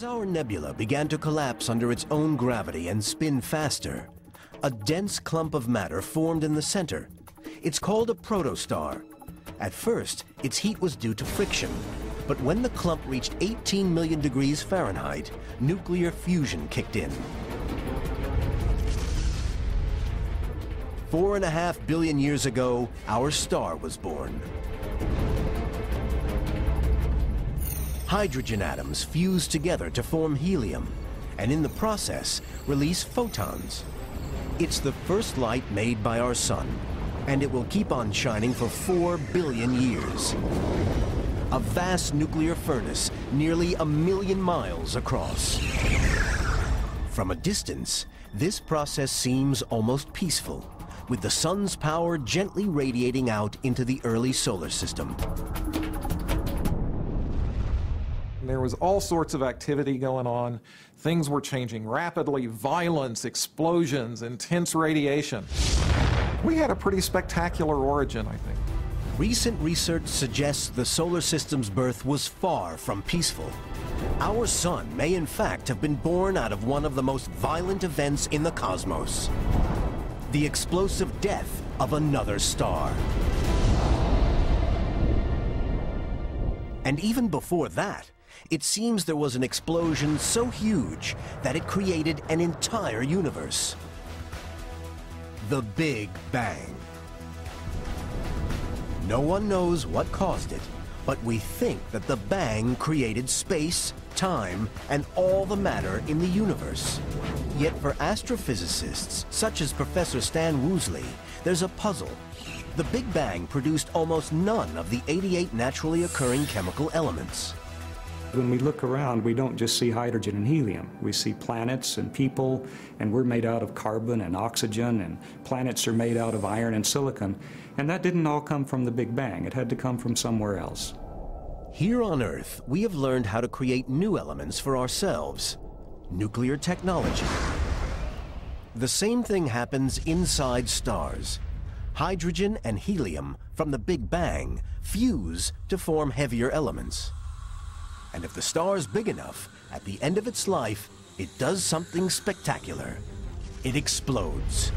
As our nebula began to collapse under its own gravity and spin faster, a dense clump of matter formed in the center. It's called a protostar. At first, its heat was due to friction, but when the clump reached 18 million degrees Fahrenheit, nuclear fusion kicked in. Four and a half billion years ago, our star was born. Hydrogen atoms fuse together to form helium, and in the process, release photons. It's the first light made by our sun, and it will keep on shining for four billion years. A vast nuclear furnace nearly a million miles across. From a distance, this process seems almost peaceful, with the sun's power gently radiating out into the early solar system. There was all sorts of activity going on. Things were changing rapidly violence, explosions, intense radiation. We had a pretty spectacular origin, I think. Recent research suggests the solar system's birth was far from peaceful. Our sun may in fact have been born out of one of the most violent events in the cosmos. The explosive death of another star. And even before that, it seems there was an explosion so huge that it created an entire universe. The Big Bang. No one knows what caused it, but we think that the bang created space, time, and all the matter in the universe. Yet for astrophysicists, such as Professor Stan Woosley, there's a puzzle. The Big Bang produced almost none of the 88 naturally occurring chemical elements. When we look around, we don't just see hydrogen and helium. We see planets and people, and we're made out of carbon and oxygen, and planets are made out of iron and silicon. And that didn't all come from the Big Bang. It had to come from somewhere else. Here on Earth, we have learned how to create new elements for ourselves. Nuclear technology. The same thing happens inside stars. Hydrogen and helium from the Big Bang fuse to form heavier elements. And if the star is big enough, at the end of its life, it does something spectacular. It explodes.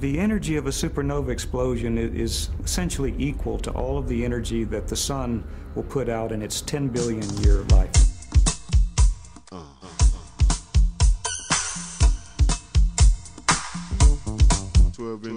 The energy of a supernova explosion is essentially equal to all of the energy that the sun will put out in its 10 billion year life. Twelve been